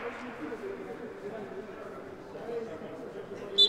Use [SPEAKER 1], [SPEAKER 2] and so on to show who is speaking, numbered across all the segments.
[SPEAKER 1] Thank you.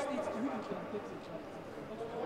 [SPEAKER 1] steeds duurder dan dit.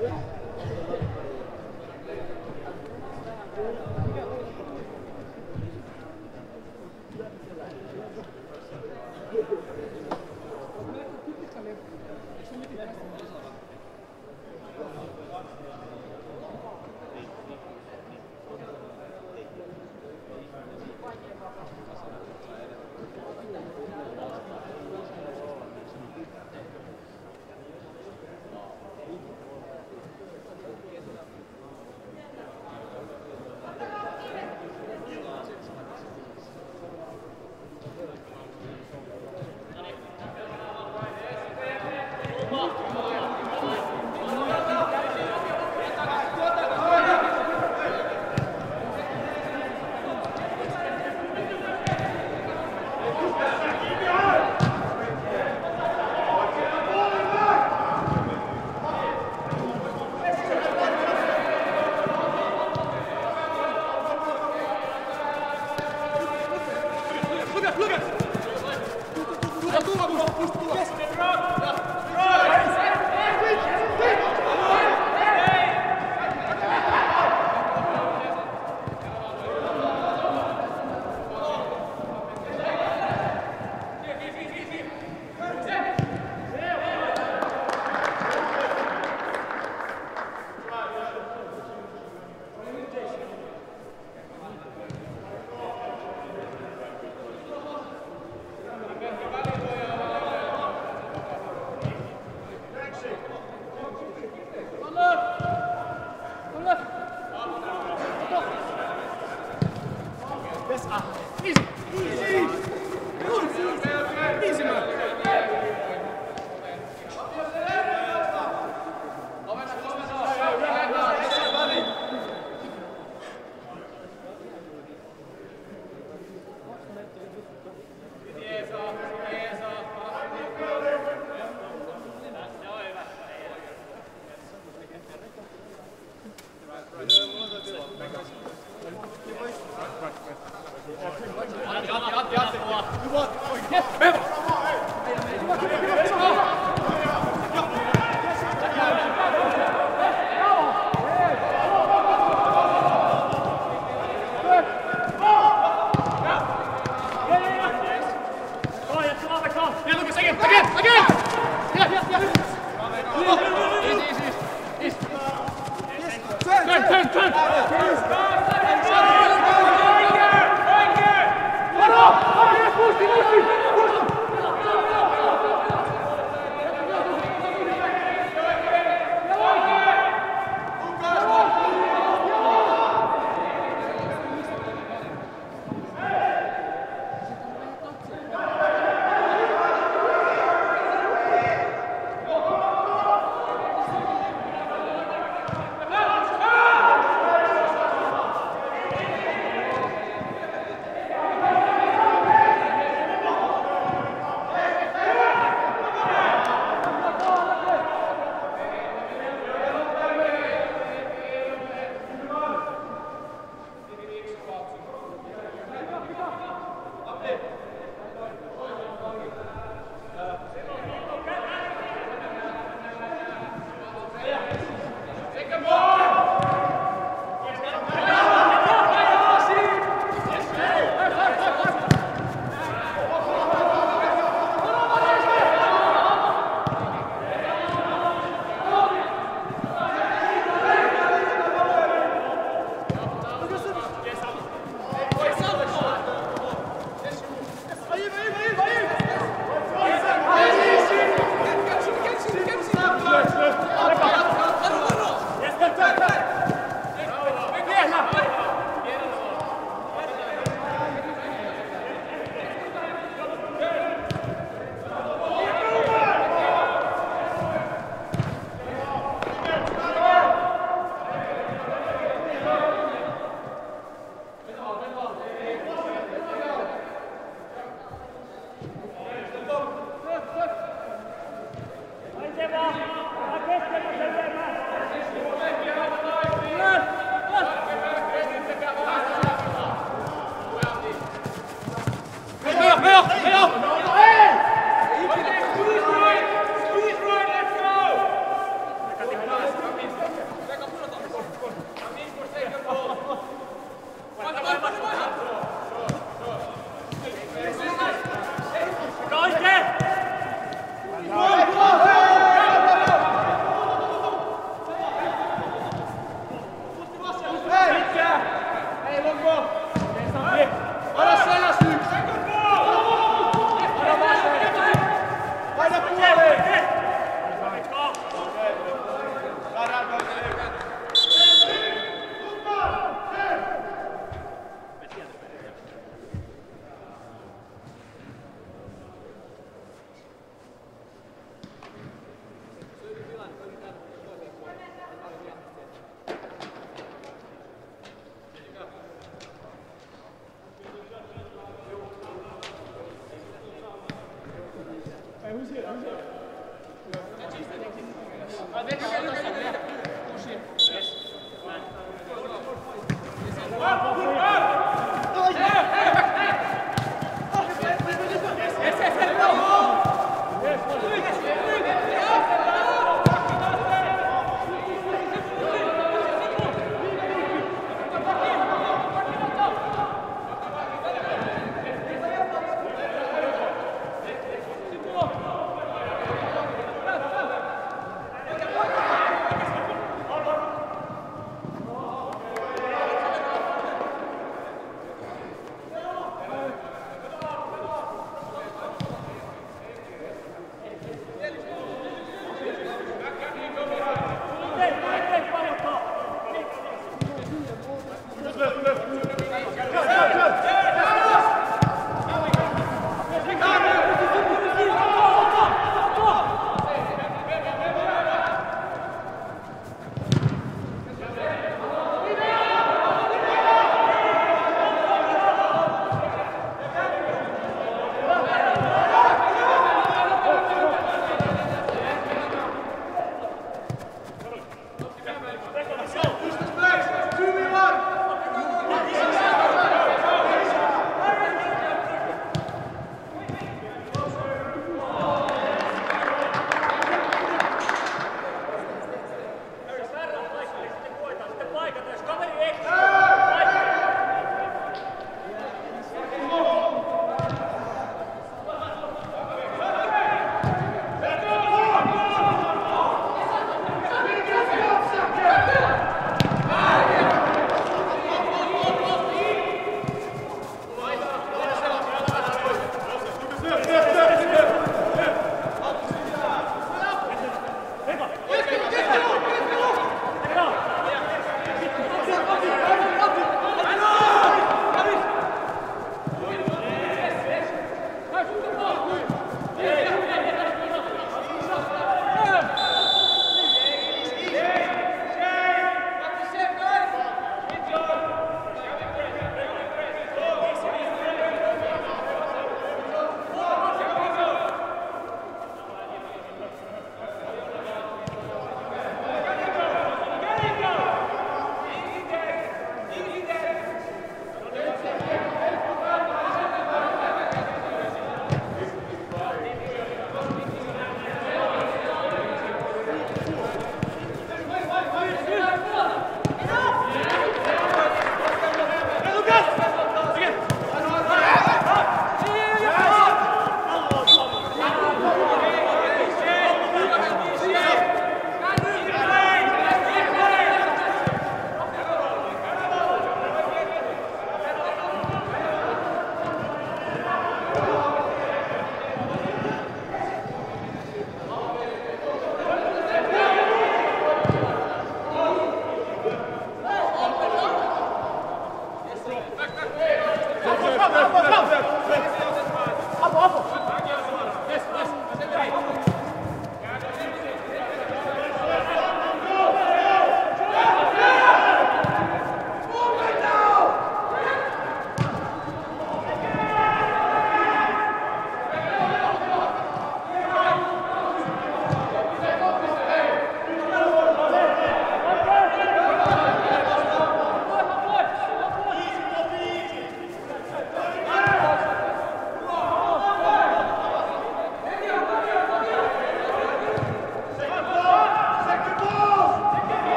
[SPEAKER 1] Yeah.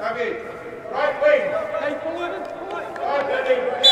[SPEAKER 2] David, right wing.
[SPEAKER 1] Hey, forward.
[SPEAKER 2] Oh, Danny, yes.